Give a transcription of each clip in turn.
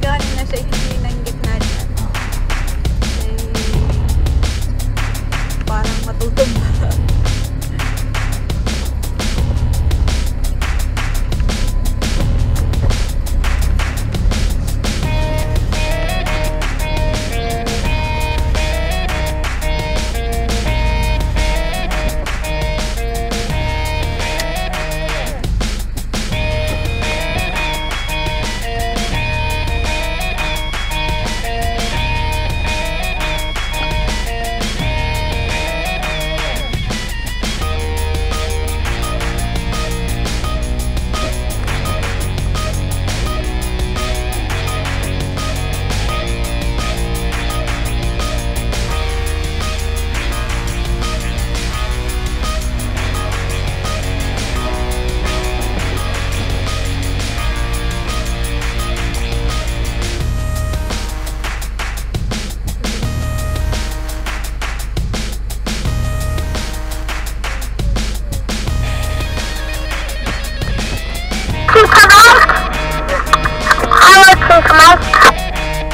God, and I say, Mike. Hello, Mike.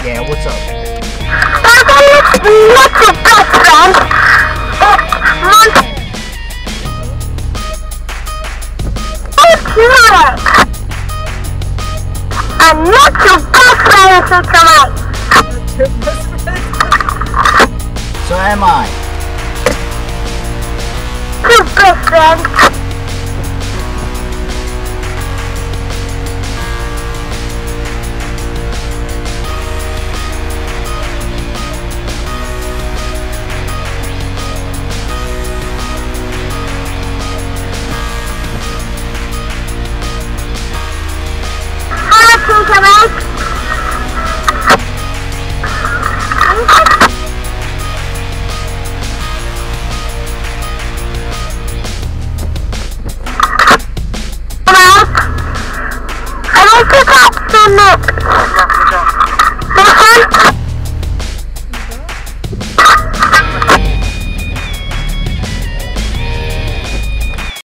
Yeah, what's up? There's a little best friend. I'm not your best friend, Teacher Mike. So am I. Two best friends. くそ、そんな。